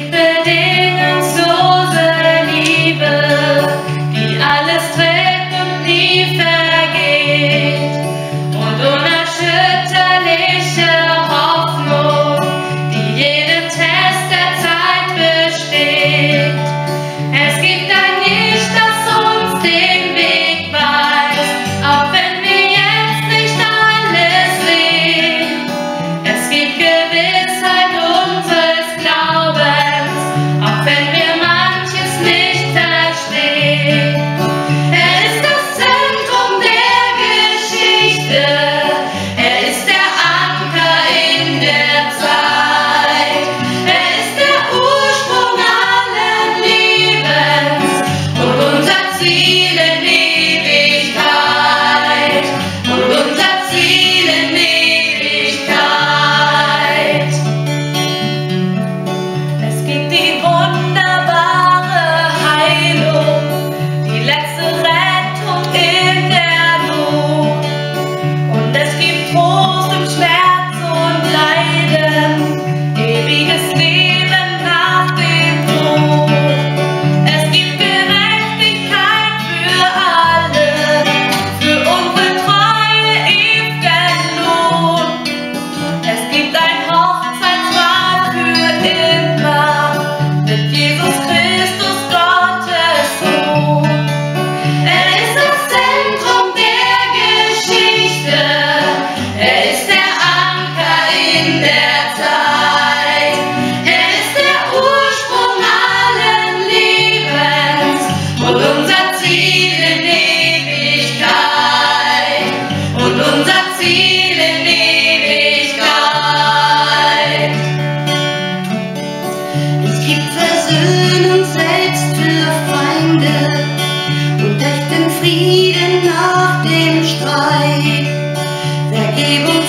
the day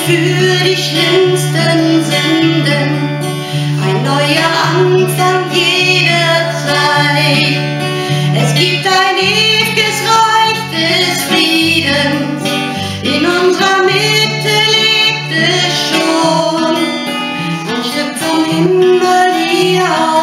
für die schlimmsten Sünden. Ein neuer Anfang jederzeit. Es gibt ein ewiges Reich des Friedens. In unserer Mitte lebt es schon. Ein Stück vom Himmel hier auf.